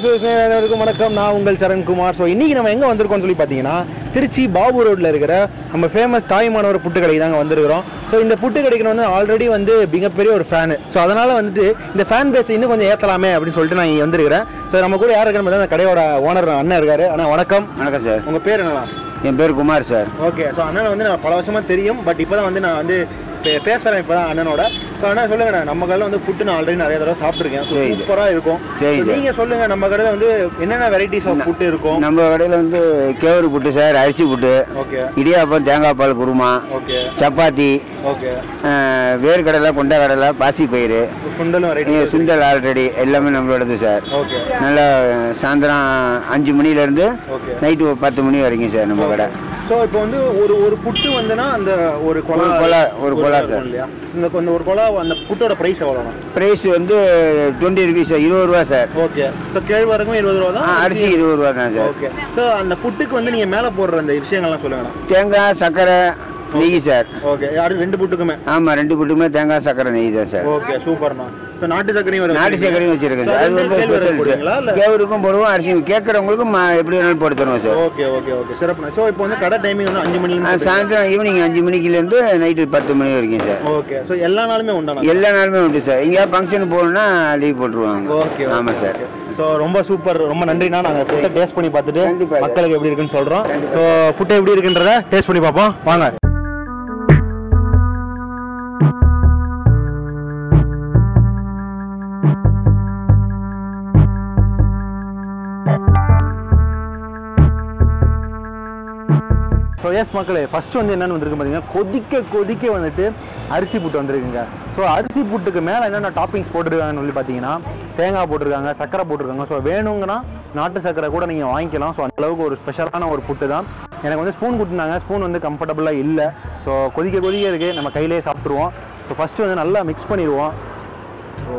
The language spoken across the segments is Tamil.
அனைவருக்கும் வணக்கம். நான் உங்கள் சரண்குமார். ஸோ இன்னைக்கு நம்ம எங்கே வந்திருக்கோம்னு சொல்லி பார்த்தீங்கன்னா திருச்சி பாபு ரோட்டில் இருக்கிற நம்ம ஃபேமஸ் தாய்மானவர் புட்டு கடைக்கு தாங்க வந்திருக்கிறோம். ஸோ இந்த புட்டு கடைக்கு வந்து ஆல்ரெடி வந்து மிகப்பெரிய ஒரு ஃபேனு ஸோ அதனால் வந்துட்டு இந்த ஃபேன் பேஸ் இன்னும் கொஞ்சம் ஏற்றலாமே அப்படின்னு சொல்லிட்டு நான் இங்கே வந்திருக்கிறேன். ஸோ நம்ம கூட யார் இருக்கிற அந்த கடையோட ஓனர் அண்ணன் இருக்காரு. அண்ணா வணக்கம். வணக்கம் சார். உங்கள் பேர் என்னண்ணா என் பேர் குமார் சார். ஓகே ஸோ அண்ணனை வந்து நான் பல வருஷமாக தெரியும். பட் இப்போ தான் வந்து நான் வந்து பே- பேசுறேன் இப்போ தான் அண்ணனோட. ஸோ அண்ணா சொல்லுங்க நான் நம்ம கடையில் வந்து புட்டு நான் ஆல்ரெடி நிறைய தடவை சாப்பிட்ருக்கேன். சூப்பராக இருக்கும். சரி, So, சரி. நீங்க சொல்லுங்க நம்ம கடையில் வந்து என்னென்ன வெரைட்டிஸ் ஆஃப் புட்டு இருக்கும்? நம்ம கடையில் வந்து கேவரு புட்டு சார் அரிசி புட்டு ஓகே இடியாப்பம் தேங்காய் பால் குருமா ஓகே சப்பாத்தி ஓகே வேர்க்கடலை கொண்ட கடலை பாசி பயிறு சுண்டல் ஆல்ரெடி எல்லாமே நம்மளோடது சார். நல்லா சாயந்தரம் அஞ்சு மணிலேருந்து நைட்டு பத்து மணி வரைக்கும் சார் நம்ம கடை. ஸோ இப்போ வந்து ஒரு ஒரு புட்டு வந்துன்னா அந்த ஒரு கொலா கொலா, ஒரு கொலா சார். இல்லையா? இந்த இந்த ஒரு கொலா அந்த புட்டோட ப்ரைஸ் எவ்வளோண்ணா ப்ரைஸ் வந்து டுவெண்ட்டி ருபீஸ் சார் இருபது ரூபா சார். ஓகே ஸோ கேழ்வரகும் இருபது ரூபா தான் அரிசி இருபது ரூபா தான் சார். ஓகே ஸோ அந்த புட்டுக்கு வந்து நீங்கள் மேலே போடுற அந்த விஷயங்கள்லாம் சொல்லுங்கண்ணா. தேங்காய் சர்க்கரை நெய் சார். ஓகே யாரும் ரெண்டு புட்டுக்குமே. ஆமாம் ரெண்டு புட்டுமே தேங்காய் சர்க்கரை நெய் தான் சார். ஓகே சூப்பர்ண்ணா நாட்டு சர்க்கரையும் வரும் நாட்டு சர்க்கரையும் வச்சிருக்கேன் சார். அது வந்து ஸ்பெஷல்? கேவருக்கும் போடுவோம் அரிசி கேட்குறவங்களுக்கும் எப்படி வேணாலும் போட்டு தருவோம் சார். ஓகே ஓகே ஓகே சிறப்புண்ணா. ஸோ இப்போ வந்து கடை டைமிங் வந்து அஞ்சு மணிலேருந்து சாயந்தரம் ஈவினிங் அஞ்சு மணிக்குலேருந்து நைட்டு பத்து மணி வரைக்கும் சார். ஓகே ஸோ எல்லா நாளுமே உண்டாண்ணா எல்லா நாளுமே உண்டு சார். எங்கேயாவது ஃபங்க்ஷன் போகணுன்னா லீவ் போட்டுருவாங்க. ஓகே ஆமாம் சார். ஸோ ரொம்ப சூப்பர் ரொம்ப நன்றிண்ணா. நாங்கள் புட்டை டேஸ்ட் பண்ணி பார்த்துட்டு. மக்களுக்கு எப்படி இருக்குன்னு சொல்கிறோம் ஸோ புட்டை எப்படி இருக்குன்றத டேஸ்ட் பண்ணி பார்ப்போம். வாங்க. எஸ் மக்களே ஃபஸ்ட்டு வந்து என்னென்னு வந்திருக்கு பார்த்தீங்கன்னா கொதிக்க கொதிக்க வந்துட்டு அரிசி புட்டு வந்திருக்குங்க. ஸோ அரிசி புட்டுக்கு மேலே என்னென்ன டாப்பிங்ஸ் போட்டுருக்காங்கன்னு சொல்லி பார்த்தீங்கன்னா தேங்காய் போட்டிருக்காங்க சக்கரை போட்டிருக்காங்க. ஸோ வேணுங்கன்னா நாட்டு சக்கரை கூட நீங்கள் வாங்கிக்கலாம். ஸோ அந்தளவுக்கு ஒரு ஸ்பெஷலான ஒரு புட்டு தான். எனக்கு வந்து ஸ்பூன் கொடுத்துருந்தாங்க. ஸ்பூன் வந்து கம்ஃபர்டபுளாக இல்லை. ஸோ கொதிக்க கொதிக்க இருக்குது நம்ம கையிலேயே சாப்பிட்ருவோம் ஸோ ஃபஸ்ட்டு வந்து நல்லா மிக்ஸ் பண்ணிடுவோம். ஸோ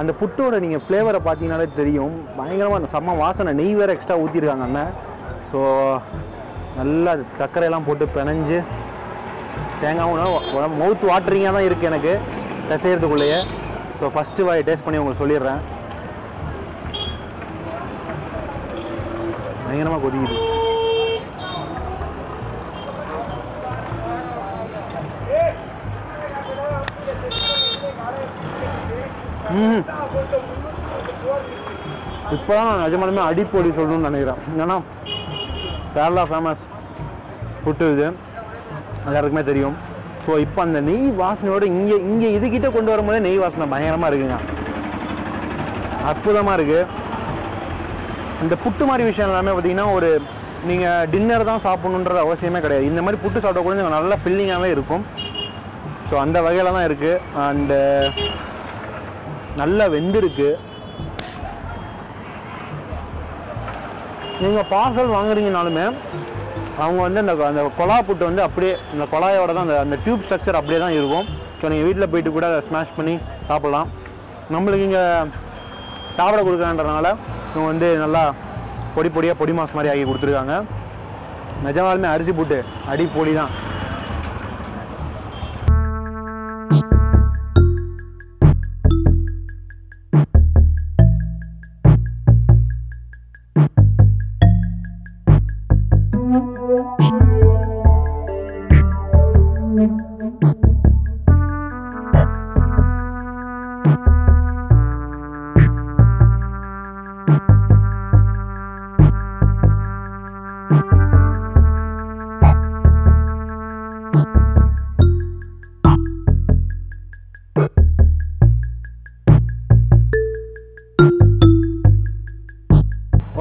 அந்த புட்டோட நீங்கள் ஃப்ளேவரை பார்த்தீங்கனாலே தெரியும். பயங்கரமாக அந்த செம்ம வாசனை. நெய் வேறு எக்ஸ்ட்ரா ஊற்றிருக்காங்க அண்ணன். ஸோ நல்லா சர்க்கரையெல்லாம் போட்டு பிணைஞ்சு தேங்காவும் மவுத் வாட்டரிங்காக தான் இருக்குது எனக்கு. பிசைகிறதுக்குள்ளேயே ஸோ ஃபஸ்ட்டு வாய் டேஸ்ட் பண்ணி உங்களுக்கு சொல்லிடுறேன். பயங்கரமாக கொதிக்குது. ம் இப்போ தான் நான் நிஜமானமே அடிப்பொடி சொல்லணும்னு நினைக்கிறேன். ஏன்னா கேரளா ஃபேமஸ் புட்டு இது எல்லாருக்குமே தெரியும். ஸோ இப்போ அந்த நெய் வாசனையோட இங்கே இங்கே இதுக்கிட்ட கொண்டு வரும்போதே நெய் வாசனை பயங்கரமாக இருக்குங்க. அற்புதமாக இருக்குது இந்த புட்டு மாதிரி விஷயம் எல்லாமே பார்த்தீங்கன்னா ஒரு நீங்கள் டின்னர் தான் சாப்பிட்ணுன்றது அவசியமே கிடையாது. இந்த மாதிரி புட்டு சாப்பிட்டா கூட நல்லா ஃபில்லிங்காகவே இருக்கும். ஸோ அந்த வகையில் தான் இருக்குது அந்த நல்லா வெந்திருக்கு. நீங்கள் பார்சல் வாங்குறீங்கனாலுமே அவங்க வந்து அந்த அந்த கொலா புட்டு வந்து அப்படியே இந்த கொலாயோட தான் அந்த அந்த டியூப் ஸ்ட்ரக்சர் அப்படியே தான் இருக்கும். ஸோ நீங்கள் வீட்டில் போயிட்டு கூட அதை ஸ்மாஷ் பண்ணி சாப்பிட்லாம். நம்மளுக்கு இங்கே சாப்பிட கொடுக்குறன்றதுனால இவங்க வந்து நல்லா பொடி பொடியாக பொடி மாஸ் மாதிரி ஆக்கி கொடுத்துருக்காங்க. நிஜமாலுமே அரிசி புட்டு அடி பொடி தான்.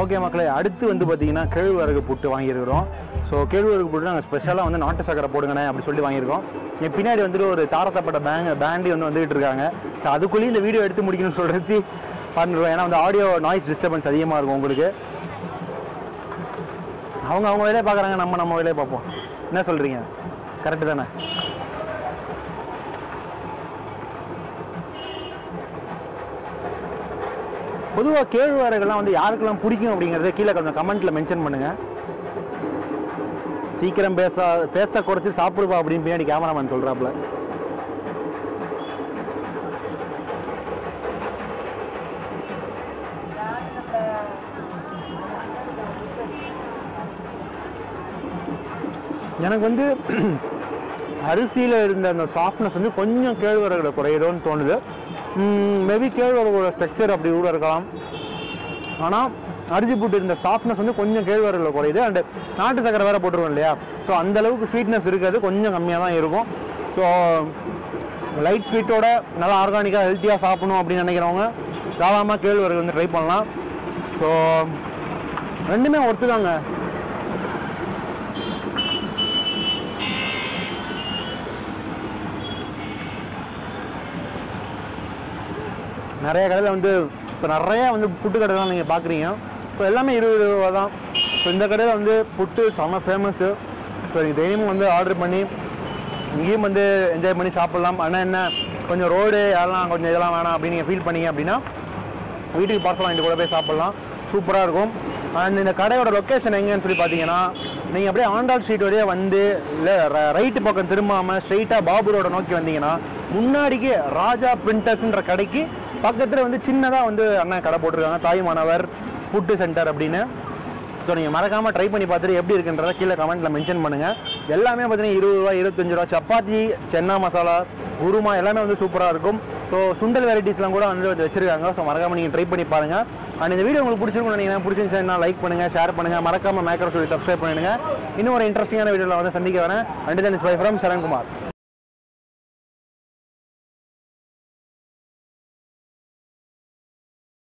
ஓகே மக்களே அடுத்து வந்து பார்த்தீங்கன்னா கேழ்வரகு புட்டு வாங்கியிருக்கிறோம். ஸோ கேழ்வரகு புட்டு நாங்கள் ஸ்பெஷலாக வந்து நாட்டு சக்கரை போடுங்கண்ணே அப்படி சொல்லி வாங்கியிருக்கோம். என் பின்னாடி வந்துட்டு ஒரு தாரத்தப்பட்ட பேங் பேண்டி வந்து வந்துகிட்டு இருக்காங்க. ஸோ அதுக்குள்ளேயும் இந்த வீடியோ எடுத்து முடிக்கணும்னு சொல்கிறது பண்ணிடுவோம் ஏன்னா வந்து ஆடியோ நாய்ஸ் டிஸ்டர்பன்ஸ் அதிகமாக இருக்கும் உங்களுக்கு. அவங்க அவங்க வேலையை பார்க்குறாங்க நம்ம நம்ம வேலையை பார்ப்போம். என்ன சொல்கிறீங்க கரெக்டு தானே? பொதுவாக கேழ்வரகுலாம் வந்து யாருக்கெல்லாம் பிடிக்கும் அப்படிங்கிறத கீழே கொஞ்சம் கமெண்ட்டில் மென்ஷன் பண்ணுங்கள் சீக்கிரம் பேச பேஸ்ட்டை குறைச்சி சாப்பிடுவா அப்படின்னு பின்னாடி கேமராமேன் சொல்கிறாப்புல எனக்கு வந்து அரிசியில் இருந்த அந்த சாஃப்ட்னஸ் வந்து கொஞ்சம் கேழ்வரகுல குறையுதோன்னு தோணுது. மேபி கேழ்வரகோட ஸ்ட்ரக்சர் அப்படி கூட இருக்கலாம். ஆனால் அரிசி போட்டு இருந்த சாஃப்ட்னஸ் வந்து கொஞ்சம் கேழ்வரகில் குறையுது. அண்டு நாட்டு சக்கரை வேறு போட்டுருவோம் இல்லையா? ஸோ அந்தளவுக்கு ஸ்வீட்னஸ் இருக்காது. கொஞ்சம் கம்மியாக தான் இருக்கும் ஸோ லைட் ஸ்வீட்டோட நல்லா ஆர்கானிக்காக ஹெல்த்தியாக சாப்பிடணும் அப்படின்னு நினைக்கிறவங்க தாராளமாக கேழ்வரகு வந்து ட்ரை பண்ணலாம். ஸோ ரெண்டுமே ஒர்த்து தாங்க. நிறைய கடையில் வந்து இப்போ நிறையா வந்து புட்டு கடைலாம் நீங்கள் பார்க்குறீங்க இப்போ எல்லாமே இருபது ரூபா தான். இப்போ இந்த கடையில் வந்து புட்டு செம்ம ஃபேமஸ்ஸு இப்போ நீங்கள் டெய்லியும் வந்து ஆர்டர் பண்ணி இங்கேயும் வந்து என்ஜாய் பண்ணி சாப்பிட்லாம். ஆனால் என்ன கொஞ்சம் ரோடு அதெல்லாம் கொஞ்சம் இதெல்லாம் வேணாம் அப்படின்னு நீங்கள் ஃபீல் பண்ணீங்க அப்படின்னா வீட்டுக்கு பார்சல் வாங்கிட்டு கூட போய் சாப்பிட்லாம். சூப்பராக இருக்கும். அண்ட் இந்த கடையோட லொக்கேஷன் எங்கேன்னு சொல்லி பார்த்தீங்கன்னா நீங்கள் அப்படியே ஆண்டாள் ஸ்ட்ரீட் வழியே வந்து இல்லை ரைட்டு பக்கம் திரும்பாமல் ஸ்ட்ரைட்டாக பாபு ரோட நோக்கி வந்தீங்கன்னா முன்னாடிக்கு ராஜா பிரிண்டர்ஸ்ன்ற கடைக்கு பக்கத்தில் வந்து சின்னதாக வந்து அண்ணன் கடை போட்டிருக்காங்க. தாய்மானவர் ஃபுட்டு சென்டர் அப்படின்னு. ஸோ நீங்கள் மறக்காமல் ட்ரை பண்ணி பார்த்துட்டு எப்படி இருக்குன்றத கீழே கமெண்ட்டில் மென்ஷன் பண்ணுங்கள் எல்லாமே பார்த்தீங்கன்னா இருபது ரூபா இருபத்தஞ்சு ரூபா சப்பாத்தி சென்னா மசாலா குருமா எல்லாமே வந்து சூப்பராக இருக்கும். ஸோ சுண்டல் வெரைட்டிஸ்லாம் கூட வந்து வந்து வச்சிருக்காங்க. ஸோ மறக்காமல் நீங்கள் ட்ரை பண்ணி பாருங்கள் அண்ட் இந்த வீடியோ உங்களுக்கு பிடிச்சிருக்கும் நினைக்கிறேன். பிடிச்சிருந்துச்சுன்னா லைக் பண்ணுங்கள் ஷேர் பண்ணுங்கள் மறக்காமல் மேக்கர் சொல்லி சப்ஸ்கிரைப் பண்ணிடுங்க. இன்னும் ஒரு இன்ட்ரெஸ்டிங்கான வீடியோவில் வந்து சந்திக்க வரேன். And then is bye from Sarankumar